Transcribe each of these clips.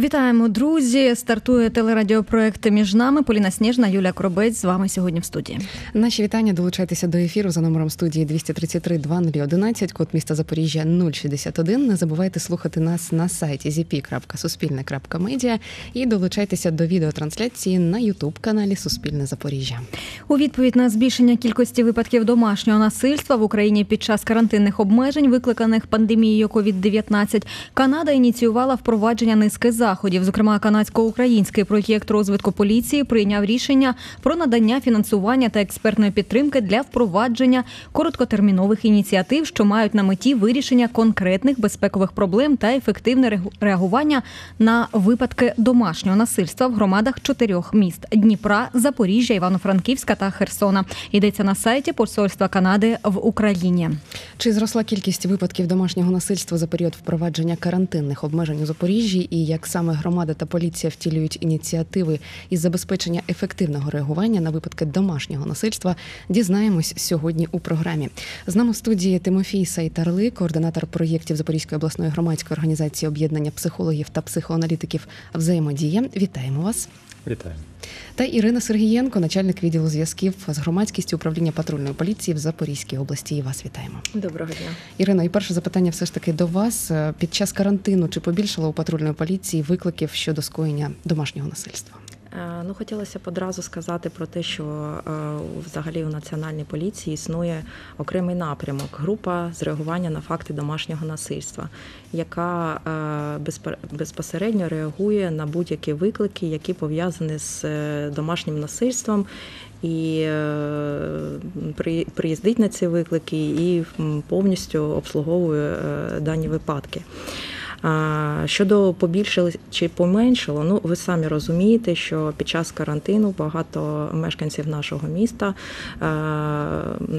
Вітаємо, друзі! Стартує телерадіопроект між нами. Поліна Сніжна, Юля Коробець з вами сьогодні в студії. Наші вітання долучайтеся до ефіру за номером студії 233 2011, код міста Запоріжжя 061. Не забувайте слухати нас на сайті zp.suspilne.media і долучайтеся до відеотрансляції на Ютуб каналі Суспільне Запоріжжя. У відповідь на збільшення кількості випадків домашнього насильства в Україні під час карантинних обмежень, викликаних пандемією COVID-19, Канада ініціювала впровадження низки заходів. Зокрема, канадсько-український проєкт розвитку поліції прийняв рішення про надання фінансування та експертної підтримки для впровадження короткотермінових ініціатив, що мають на меті вирішення конкретних безпекових проблем та ефективне реагування на випадки домашнього насильства в громадах чотирьох міст: Дніпра, Запоріжжя, Івано-Франківська та Херсона. Йдеться на сайті Посольства Канади в Україні. Чи зросла кількість випадків домашнього насильства за період впровадження карантинних обмежень у Запоріжжі і як саме громада та поліція втілюють ініціативи із забезпечення ефективного реагування на випадки домашнього насильства, дізнаємось сьогодні у програмі. З нами в студії Тимофій Сайтарли, координатор проєктів Запорізької обласної громадської організації об'єднання психологів та психоаналітиків взаємодія. Вітаємо вас. Вітаю. Та Ірина Сергієнко, начальник відділу зв'язків з громадськістю управління патрульної поліції в Запорізькій області. І вас вітаємо. Доброго дня, Ірино. І перше запитання, все ж таки до вас під час карантину чи побільшало у патрульної поліції викликів щодо скоєння домашнього насильства? Е, ну, хотілося б одразу сказати про те, що е, взагалі у національній поліції існує окремий напрямок група з реагування на факти домашнього насильства, яка е, безпосередньо реагує на будь-які виклики, які пов'язані з домашнім насильством. І приїздить на ці виклики і повністю обслуговує дані випадки. Щодо побільшили чи поменшило, ну ви самі розумієте, що під час карантину багато мешканців нашого міста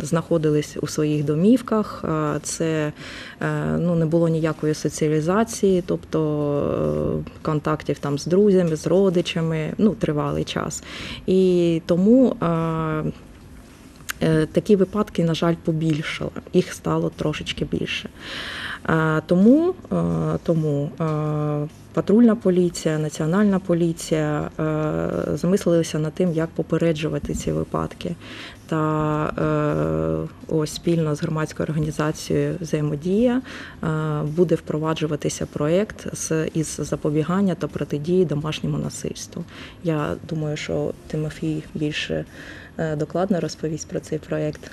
знаходились у своїх домівках. Це е, ну не було ніякої соціалізації, тобто е, контактів там з друзями, з родичами, ну тривалий час. І тому. Е, такі випадки, на жаль, побільшали, їх стало трошечки більше. Тому тому патрульна поліція, національна поліція замислилися над тим, як попереджувати ці випадки. Та е, ось спільно з громадською організацією взаємодія буде впроваджуватися проєкт із запобігання та протидії домашньому насильству. Я думаю, що Тимофій більше е, докладно розповість про цей проєкт.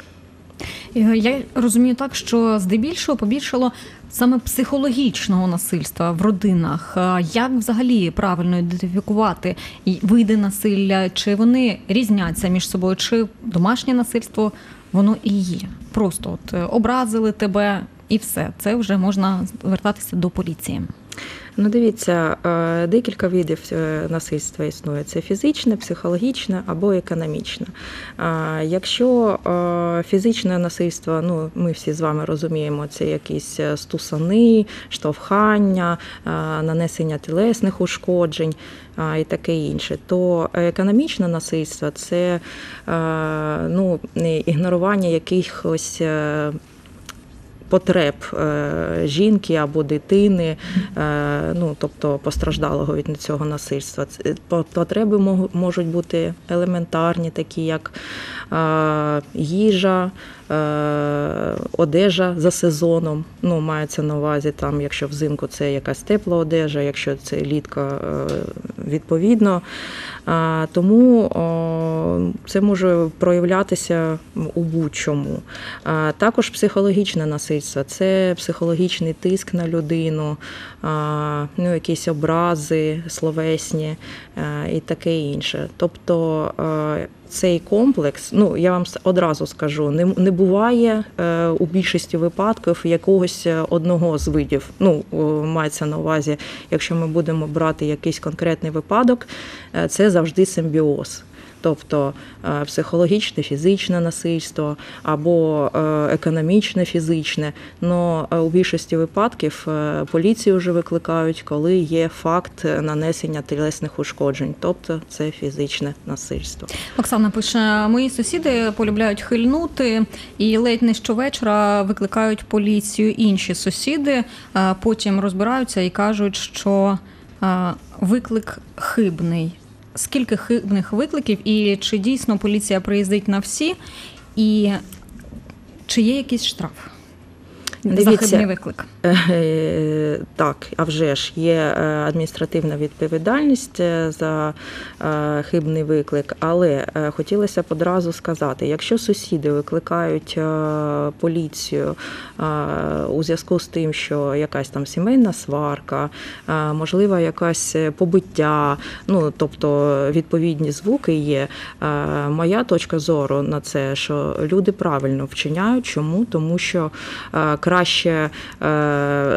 Я розумію так, що здебільшого побільшало саме психологічного насильства в родинах. Як взагалі правильно ідентифікувати види насилля, чи вони різняться між собою, чи домашнє насильство воно і є? Просто от е, образили тебе і все. Це вже можна звертатися до поліції. Ну, дивіться, е, декілька видів е, насильства існує: це фізичне, психологічне або економічне. Якщо е, фізичне насильство, ну ми всі з вами розуміємо, це якісь стусани, штовхання, нанесення тілесних ушкоджень. І таке інше, то економічне насильство це ну, ігнорування якихось потреб е, жінки або дитини, е, ну тобто постраждалого від цього насильства. Потреби можуть бути елементарні, такі як е, їжа. Одежа за сезоном, ну мається на увазі, там, якщо взимку це якась тепла одежа, якщо це літка, відповідно. Тому це може проявлятися у будь-чому. Також психологічне насильство це психологічний тиск на людину, ну, якісь образи словесні і таке інше. Тобто цей комплекс, ну я вам одразу скажу, не не буває е, у більшості випадків якогось одного з видів. Ну мається на увазі, якщо ми будемо брати якийсь конкретний випадок, е, це завжди симбіоз. Тобто е, психологічне, фізичне насильство або е, економічне, фізичне. Но е, у більшості випадків поліцію вже викликають, коли є факт нанесення тілесних ушкоджень, тобто це фізичне насильство. Оксана пише: мої сусіди полюбляють хильнути і ледь не щовечора викликають поліцію. Інші сусіди потім розбираються і кажуть, що виклик хибний. Скільки хибних викликів, і чи дійсно поліція приїздить на всі, і чи є якийсь штраф за Дивіться, хибний виклик? Е, Так, а вже ж є е, адміністративна відповідальність е, за е, хибний виклик, але е, хотілося б одразу сказати: якщо сусіди викликають е, поліцію е, у зв'язку з тим, що якась там сімейна сварка, е, можливо, якась побиття, ну тобто відповідні звуки є. е, Моя точка зору на це, що люди правильно вчиняють. Чому? Тому що е, краще е,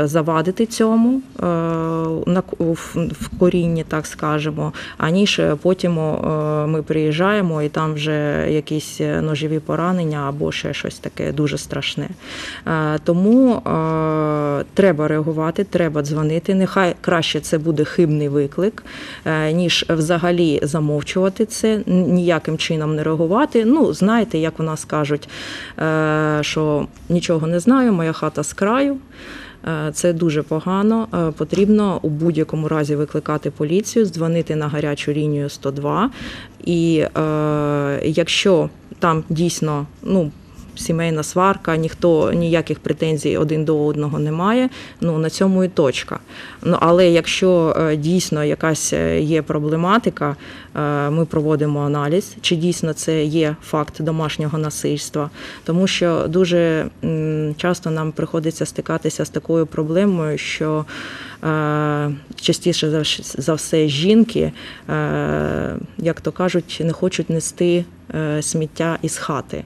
завадити цьому е, в, корінні, так скажемо, аніж потім ми приїжджаємо і там вже якісь ножові поранення або ще щось таке дуже страшне. Е, Тому треба реагувати, треба дзвонити. Нехай краще це буде хибний виклик, ніж взагалі замовчувати це, ніяким чином не реагувати. Ну, знаєте, як у нас кажуть, що нічого не знаю, моя хата з краю. Е, Це дуже погано. Е, Потрібно у будь-якому разі викликати поліцію, дзвонити на гарячу лінію 102. І е, якщо там дійсно ну, сімейна сварка, ніхто ніяких претензій один до одного не має, ну на цьому і точка. Ну але якщо е, дійсно якась е, є проблематика, е, ми проводимо аналіз, чи дійсно це є факт домашнього насильства, тому що дуже часто нам приходиться стикатися з такою проблемою, що частіше за все жінки, е, як то кажуть, не хочуть нести е, сміття із хати.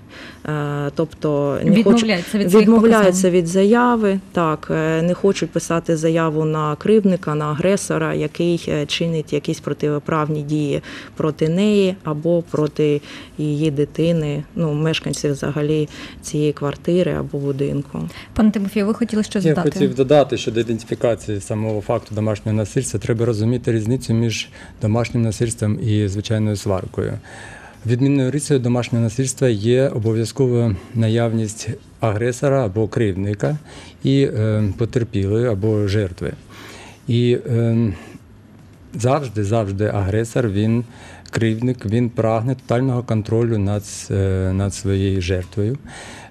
Е, Тобто не Відмовляються від відмовляються від заяви, так е, не хочуть писати заяву на кривдника, на агресора, який е, чинить якісь протиправні дії проти неї або проти її дитини, ну мешканців взагалі цієї квартири або будинку. Пане Тимофію, ви хотіли щось Я додати? хотів додати, що до ідентифікації самого факту домашнього насильства треба розуміти різницю між домашнім насильством і звичайною сваркою. Відмінною рисою домашнього насильства є обов'язкова наявність агресора або кривдника і е, потерпілої або жертви. І е, завжди, завжди агресор, він кривдник, він прагне тотального контролю над, е, над своєю жертвою.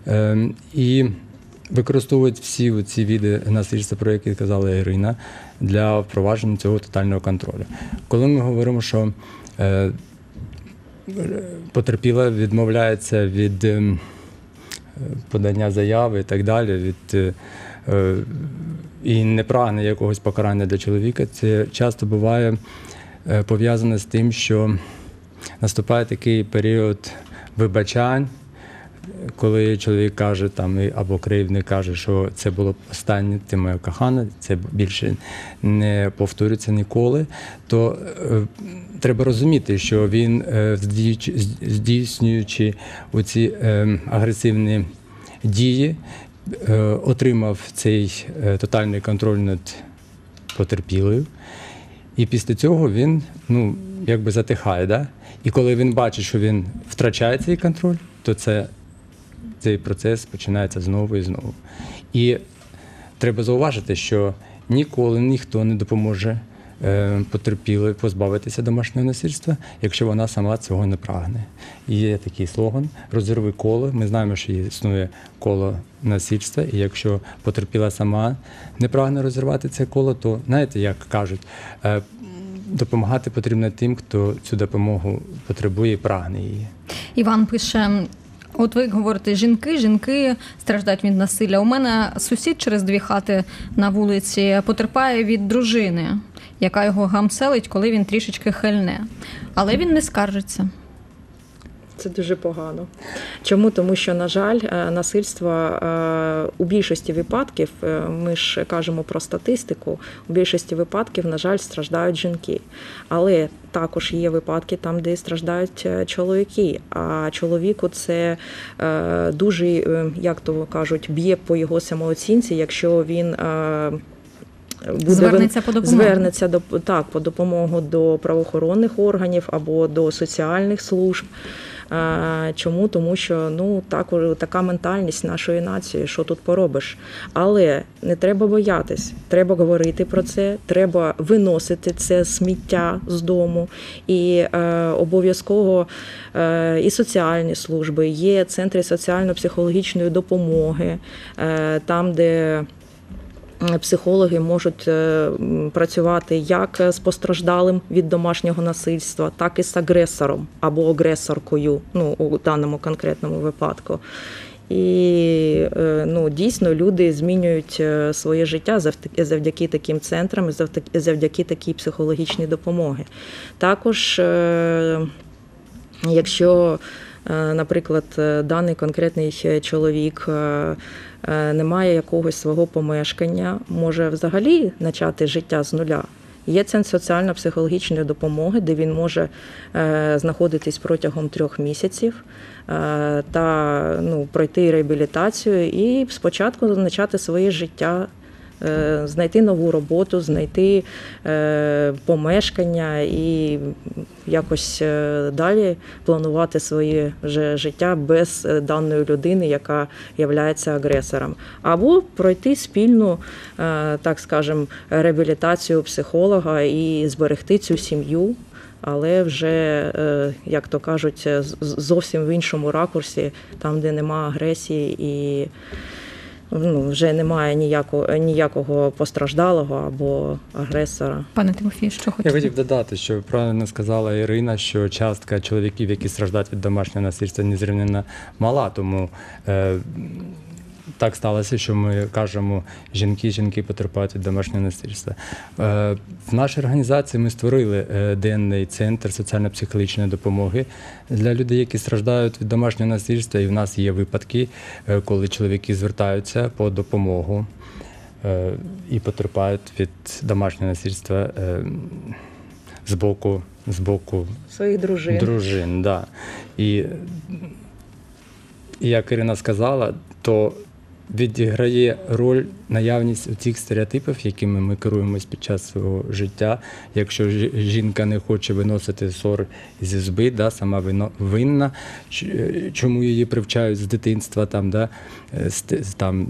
Е, І використовують всі ці види насильства, про які казала Ірина, для впровадження цього тотального контролю. Коли ми говоримо, що е, потерпіла відмовляється від е, подання заяви і так далі, від, е, і не прагне якогось покарання для чоловіка, це часто буває пов'язане з тим, що наступає такий період вибачань, коли чоловік каже там або кривдник каже, що це було останнє, ти моя кохана, це більше не повторюється ніколи, то е, треба розуміти, що він, е, здійснюючи оці е, агресивні дії, отримав цей тотальний контроль над потерпілою. І після цього він ну, якби затихає. Да? І коли він бачить, що він втрачає цей контроль, то це, цей процес починається знову і знову. І треба зауважити, що ніколи ніхто не допоможе е, потерпілої позбавитися домашнього насильства, якщо вона сама цього не прагне. Є такий слоган розірви коло. Ми знаємо, що існує коло насильства, і якщо потерпіла сама не прагне розірвати це коло, то знаєте, як кажуть, е, допомагати потрібно тим, хто цю допомогу потребує і прагне її. Іван пише. От ви говорите, жінки, жінки страждають від насилля. У мене сусід через дві хати на вулиці потерпає від дружини, яка його гамселить, коли він трішечки хильне. Але він не скаржиться. Це дуже погано. Чому? Тому що, на жаль, е, насильство е, у більшості випадків, е, ми ж кажемо про статистику, у більшості випадків, на жаль, страждають жінки. Але також є випадки там, де страждають чоловіки. А чоловіку це дуже, як то кажуть, б'є по його самооцінці, якщо він. Буде Звернеться по допомогу. звернеться до так по допомогу до правоохоронних органів або до соціальних служб. Чому? Тому що ну так така ментальність нашої нації, що тут поробиш. Але не треба боятись, треба говорити про це, треба виносити це сміття з дому. І е, обов'язково е, і соціальні служби, є центри соціально-психологічної допомоги, е, там, де Психологи можуть е, працювати як з постраждалим від домашнього насильства, так і з агресором або агресоркою, ну у даному конкретному випадку. І е, ну, дійсно люди змінюють е, своє життя завдяки- таким центрам, завдяки- такій психологічній допомоги. Також, якщо, наприклад, даний конкретний чоловік не має якогось свого помешкання, може взагалі почати життя з нуля. Є центр соціально-психологічної допомоги, де він може е, знаходитись протягом трьох місяців е, та ну, пройти реабілітацію і спочатку почати своє життя, е, знайти нову роботу, знайти е, помешкання і якось е, далі планувати своє життя без е, даної людини, яка є агресором, або пройти спільну, е, так скажем, реабілітацію психолога і зберегти цю сім'ю. Але вже, е, як то кажуть, е, зовсім в іншому ракурсі, там, де нема агресії і ну, вже немає ніякого, ніякого постраждалого або агресора. Пане Тимофію, що Я хотів додати, що правильно сказала Ірина, що частка чоловіків, які страждають від домашнього насильства, незрівнянно мала. Тому е, так сталося, що ми кажемо, жінки, жінки потерпають від домашнього насильства. Е, в нашій організації ми створили е, денний центр соціально-психологічної допомоги для людей, які страждають від домашнього насильства. І в нас є випадки, е, коли чоловіки звертаються по допомогу. І потерпають від домашнього насильства з боку, з боку Своїх дружин. дружин. Да. І як Ірина сказала, то відіграє роль наявність цих стереотипів, якими ми керуємось під час свого життя. Якщо жінка не хоче виносити ссор зі зби, да, сама винна, чому її привчають з дитинства, там, да, е, там,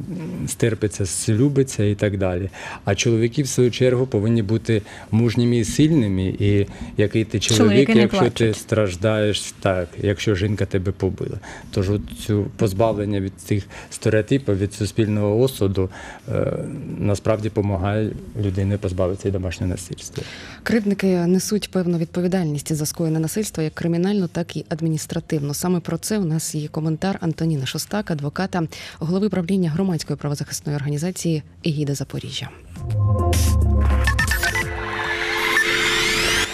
стерпиться, слюбиться і так далі. А чоловіки, в свою чергу, повинні бути мужніми і сильними. І який ти чоловік, Чоловіки якщо ти страждаєш так, якщо жінка тебе побила. Тож цю позбавлення від цих стереотипів, від суспільного осуду е, насправді допомагає людині позбавитися домашнього насильства. Кривдники несуть певну відповідальність за скоєне насильство як кримінально, так і адміністративно. Саме про це у нас є коментар Антоніна Шостак, адвоката, голови правління громадської правозахисної організації Егіда Запоріжжя.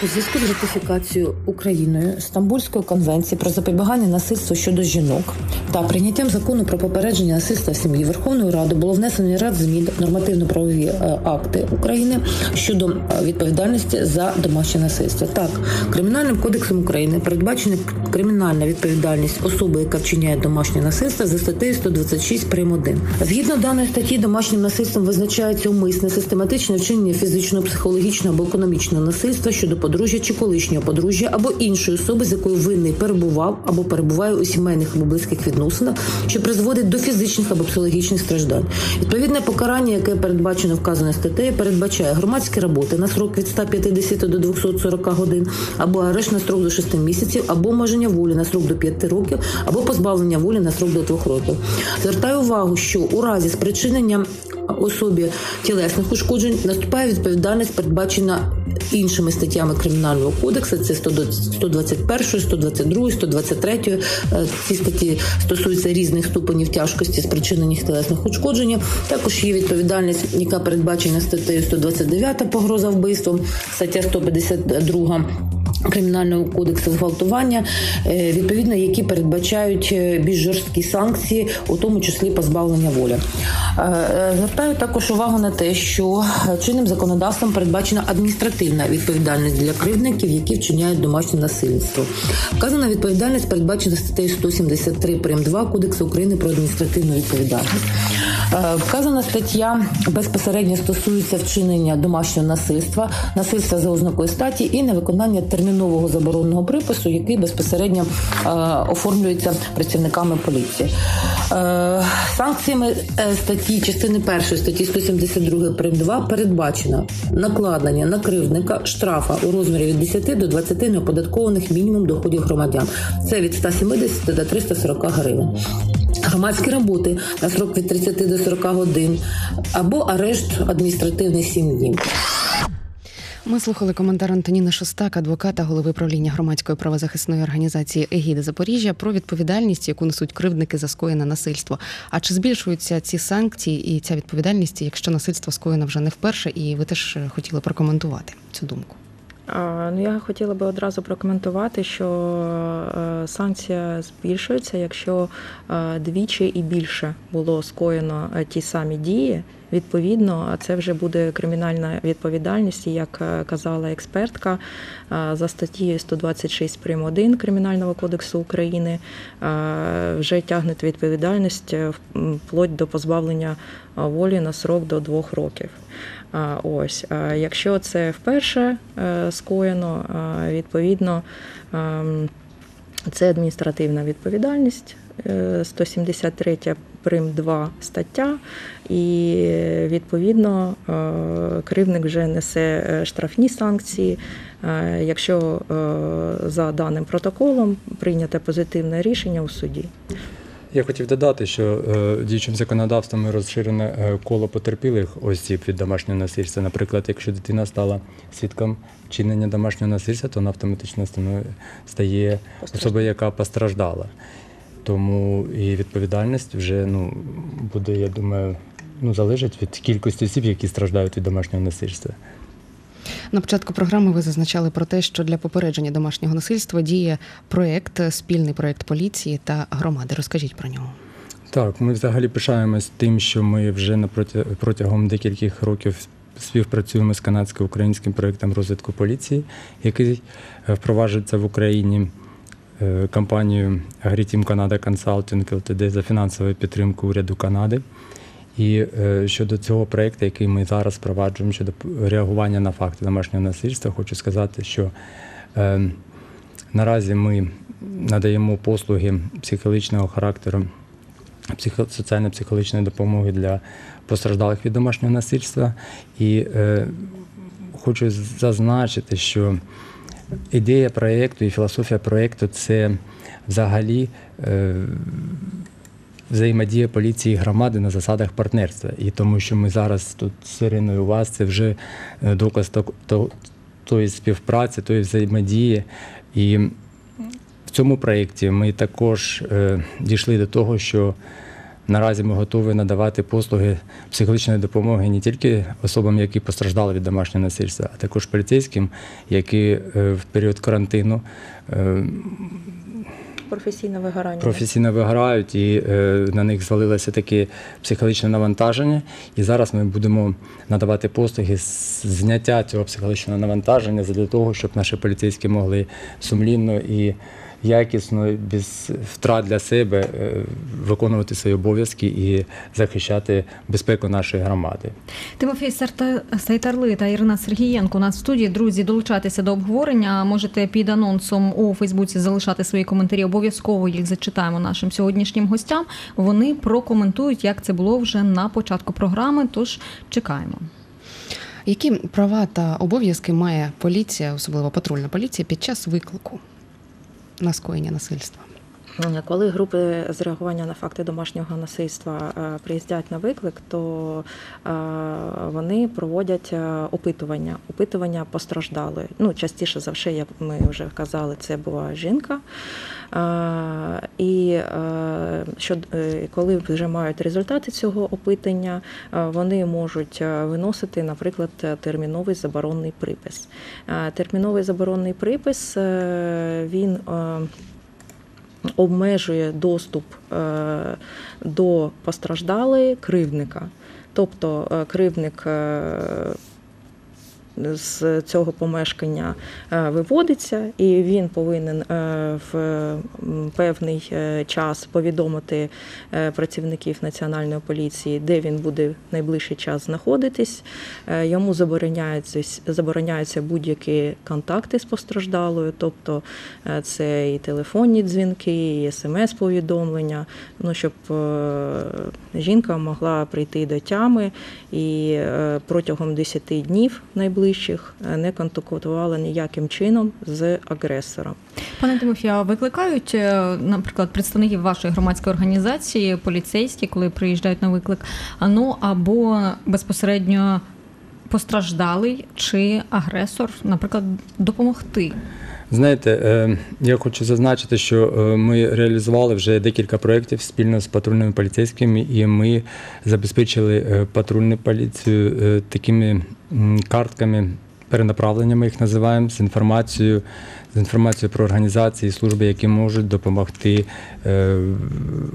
У зв'язку з ратифікацією Україною Стамбульської конвенції про запобігання насильству щодо жінок та прийняттям закону про попередження насильства в сім'ї Верховною Радою було внесено ряд змін нормативно-правові е, акти України щодо е, відповідальності за домашнє насильство. Так, кримінальним кодексом України передбачена кримінальна відповідальність особи, яка вчиняє домашнє насильство за статтею 126 прим. 1. Згідно даної статті, домашнім насильством визначається умисне систематичне вчинення фізичного, психологічного або економічного насильства щодо подружжя чи колишнього подружжя або іншої особи, з якою винний перебував або перебуває у сімейних або близьких відносинах, що призводить до фізичних або психологічних страждань. Відповідне покарання, яке передбачено вказаною статтею, передбачає громадські роботи на срок від 150 до 240 годин, або арешт на строк до 6 місяців, або обмеження волі на срок до 5 років, або позбавлення волі на срок до 2 років. Звертаю увагу, що у разі спричинення особі тілесних ушкоджень наступає відповідальність, передбачена іншими статтями кримінального кодексу. Це 121, 122, 123. Е, Ці статті стосуються різних ступенів тяжкості спричинених тілесних ушкоджень. Також є відповідальність, яка передбачена статтею 129 погроза вбивством, стаття 152 Кримінального кодексу зґвалтування, е, відповідно, які передбачають е, більш жорсткі санкції, у тому числі позбавлення волі. Е, Звертаю також увагу на те, що чинним законодавством передбачена адміністративна відповідальність для кривдників, які вчиняють домашнє насильство. Вказана відповідальність передбачена статтею 173 прим. 2 Кодексу України про адміністративну відповідальність. Вказана стаття безпосередньо стосується вчинення домашнього насильства, насильства за ознакою статі і невиконання термінового забороненого припису, який безпосередньо е, оформлюється працівниками поліції. Е, Санкціями е, статті частини першої статті 172 прим. 2 передбачено накладення на кривдника штрафа у розмірі від 10 до 20 неоподаткованих мінімум доходів громадян. Це від 170 до 340 гривень. Громадські роботи на срок від 30 до 40 годин або арешт адміністративний 7 днів. Ми слухали коментар Антоніни Шостак, адвоката голови правління громадської правозахисної організації Егіди Запоріжжя про відповідальність, яку несуть кривдники за скоєне насильство. А чи збільшуються ці санкції і ця відповідальність, якщо насильство скоєно вже не вперше, і ви теж е, хотіли прокоментувати цю думку? Ну, я хотіла би одразу прокоментувати, що е, санкція збільшується, якщо е, двічі і більше було скоєно ті самі дії. Відповідно, це вже буде кримінальна відповідальність, як е, казала експертка, е, за статтєю 126 прим. 1 Кримінального кодексу України е, вже тягнуть відповідальність вплоть до позбавлення волі на срок до двох років. Ось, якщо це вперше скоєно, відповідно ем, це адміністративна відповідальність, е, 173 прим 2 стаття, і відповідно е, кривник вже несе е, штрафні санкції. е, Якщо за даним протоколом прийняте позитивне рішення у суді. Я хотів додати, що діючим законодавством розширене коло потерпілих осіб від домашнього насильства. Наприклад, якщо дитина стала свідком вчинення домашнього насильства, то вона автоматично стає особою, яка постраждала. Тому і відповідальність вже ну, буде, я думаю, ну, залежить від кількості осіб, які страждають від домашнього насильства. На початку програми ви зазначали про те, що для попередження домашнього насильства діє проєкт, спільний проєкт поліції та громади. Розкажіть про нього. Так, ми взагалі пишаємось тим, що ми вже протягом декількох років співпрацюємо з канадсько-українським проєктом розвитку поліції, який е, впроваджується в Україні е, компанією Агрітім Канада Консалтинг ЛТД за фінансовою підтримкою уряду Канади. І е, щодо цього проєкту, який ми зараз впроваджуємо щодо реагування на факти домашнього насильства, хочу сказати, що е, наразі ми надаємо послуги психологічного характеру соціально-психологічної допомоги для постраждалих від домашнього насильства. І хочу зазначити, що ідея проєкту і філософія проєкту це взагалі е, взаємодія поліції і громади на засадах партнерства. І тому, що ми зараз тут з Іриною у вас, це вже е, доказ то- то- тої співпраці, тої взаємодії. І в цьому проєкті ми також е, дійшли до того, що наразі ми готові надавати послуги психологічної допомоги не тільки особам, які постраждали від домашнього насильства, а також поліцейським, які е, в період карантину е, Професійне вигорання. професійно виграють, і е, на них звалилося таке психологічне навантаження. І зараз ми будемо надавати послуги з зняття цього психологічного навантаження для того, щоб наші поліцейські могли сумлінно і якісно, без втрат для себе е, виконувати свої обов'язки і захищати безпеку нашої громади. Тимофій Сайтарли та Ірина Сергієнко у нас в студії. Друзі, долучайтеся до обговорення. Можете під анонсом у Фейсбуці залишати свої коментарі. Обов'язково їх зачитаємо нашим сьогоднішнім гостям. Вони прокоментують, як це було вже на початку програми. Тож чекаємо. Які права та обов'язки має поліція, особливо патрульна поліція, під час виклику на скоєння насильства? Коли групи з реагування на факти домашнього насильства е, приїздять на виклик, то е, вони проводять е, опитування, опитування постраждалої. Ну, частіше за все, як ми вже казали, це була жінка. Е, І е, що, е, коли вже мають результати цього опитання, е, вони можуть е, виносити, наприклад, е, терміновий заборонний припис. Е, Терміновий заборонний припис е, він е, обмежує доступ е, до постраждалої кривдника. Тобто кривник. кривдник е, з цього помешкання е, виводиться, і він повинен е, в певний е, час повідомити працівників національної поліції, де він буде найближчий час знаходитись. Йому забороняються, забороняються будь-які контакти з постраждалою, тобто це і телефонні дзвінки, і смс-повідомлення, ну, щоб жінка могла прийти до тями і протягом 10 днів найближчих е, не контактувала ніяким чином з агресором. Пане Тимофію, а викликають, е, наприклад, представників вашої громадської організації, поліцейські, коли приїжджають на виклик, ну або безпосередньо постраждалий чи агресор, наприклад, допомогти. Знаєте, е, я хочу зазначити, що ми реалізували вже декілька проєктів спільно з патрульними поліцейськими, і ми забезпечили патрульну поліцію такими картками. Перенаправлення ми їх називаємо з інформацією, з інформацією про організації і служби, які можуть допомогти е,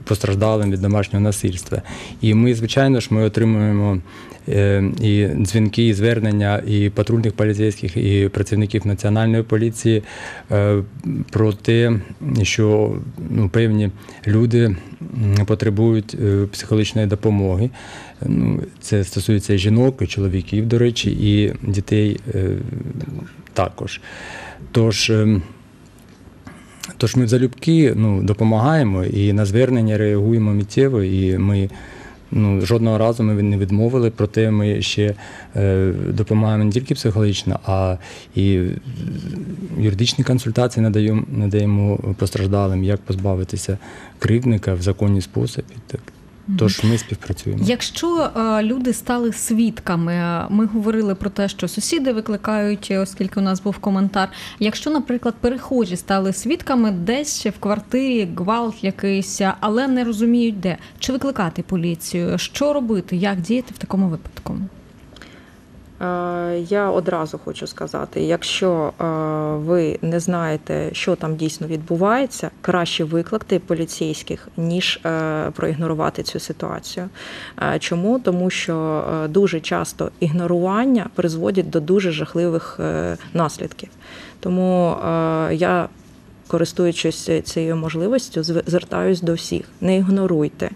постраждалим від домашнього насильства. І ми, звичайно ж, ми отримуємо е, і дзвінки, і звернення і патрульних поліцейських, і працівників національної поліції е, про те, що ну, певні люди потребують е, психологічної допомоги. Ну, це стосується і жінок, і чоловіків, до речі, і дітей е, також. Тож, ем, тож ми залюбки ну, допомагаємо і на звернення реагуємо миттєво, і ми ну, жодного разу ми не відмовили, проте ми ще е, допомагаємо не тільки психологічно, а і юридичні консультації надаємо, надаємо постраждалим, як позбавитися кривдника в законний спосіб. Так. Тож ми співпрацюємо. Якщо е, люди стали свідками, е, ми говорили про те, що сусіди викликають, е, оскільки у нас був коментар. Якщо, наприклад, перехожі стали свідками десь в квартирі гвалт якийсь, але не розуміють де, чи викликати поліцію, що робити, як діяти в такому випадку? Е, Я одразу хочу сказати: якщо е, ви не знаєте, що там дійсно відбувається, краще викликати поліцейських, ніж е, проігнорувати цю ситуацію. Чому? Тому що дуже часто ігнорування призводить до дуже жахливих наслідків. Тому я, користуючись цією можливістю, зв- звертаюсь до всіх: не ігноруйте,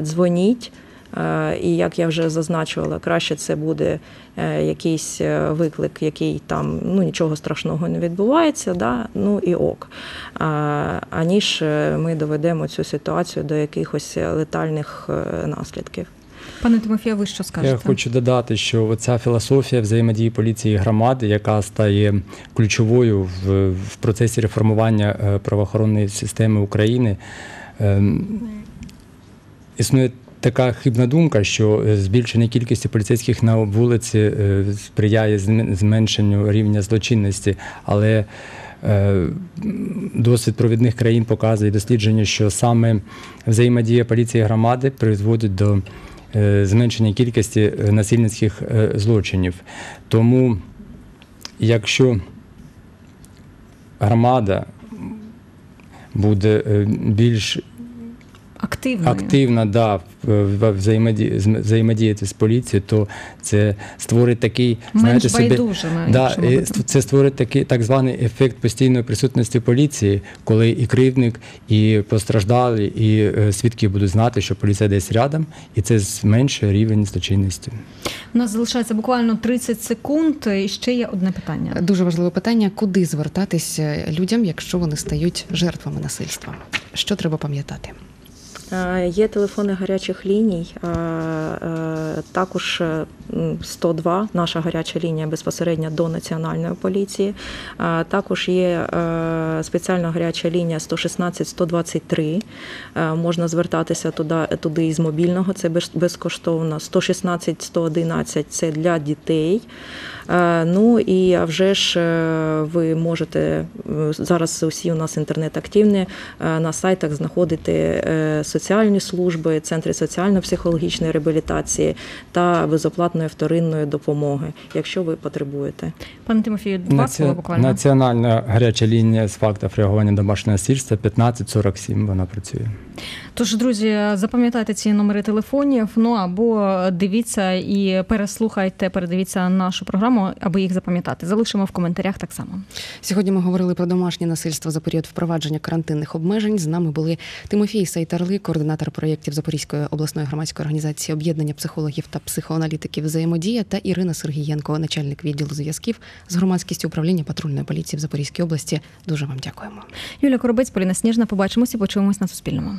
дзвоніть. Е, І як я вже зазначувала, краще це буде е, якийсь е, виклик, який там ну нічого страшного не відбувається, да? ну і ок. Аніж ми доведемо цю ситуацію до якихось летальних наслідків. Пане Тимофію, ви що скажете? Я хочу додати, що ця філософія взаємодії поліції і громади, яка стає ключовою в, в процесі реформування правоохоронної системи України, ем, існує така хибна думка, що е, збільшення кількості поліцейських на вулиці е, сприяє зменшенню рівня злочинності, але е, досвід провідних країн показує дослідження, що саме взаємодія поліції і громади призводить до зменшення кількості насильницьких злочинів. Тому, якщо громада буде більш Активною. активно да, взаємодіяти з поліцією, то це створить такий, Менш знаєте, собі, да, це створить такий так званий ефект постійної присутності поліції, коли і кривдник, і постраждалі, і е, свідки будуть знати, що поліція десь рядом, і це зменшує рівень злочинності. У нас залишається буквально 30 секунд. І ще є одне питання. Дуже важливе питання: куди звертатися людям, якщо вони стають жертвами насильства? Що треба пам'ятати? Е, Є телефони гарячих ліній, е, е, також е, 102, наша гаряча лінія безпосередньо до національної поліції. Також є спеціальна гаряча лінія 116-123. Е, Можна звертатися туди, туди із мобільного, це безкоштовно. 116-111 це для дітей. Ну і а вже ж ви можете зараз усі у нас інтернет активні. На сайтах знаходити е, соціальні служби, центри соціально-психологічної реабілітації та безоплатної вторинної допомоги, якщо ви потребуєте. Пане Тимофію, два Наці- слова буквально. Національна гаряча лінія з фактів реагування домашнього насильства 1547 вона працює. Тож, друзі, запам'ятайте ці номери телефонів. Ну або дивіться і переслухайте, передивіться нашу програму, аби їх запам'ятати. Залишимо в коментарях так само. Сьогодні ми говорили про домашнє насильство за період впровадження карантинних обмежень. З нами були Тимофій Сайтарли, координатор проєктів Запорізької обласної громадської організації об'єднання психологів та психоаналітиків взаємодія та Ірина Сергієнко, начальник відділу зв'язків з громадськістю управління патрульної поліції в Запорізькій області. Дуже вам дякуємо. Юлія Коробець, Поліна Сніжна. Побачимось і почуємось на Суспільному.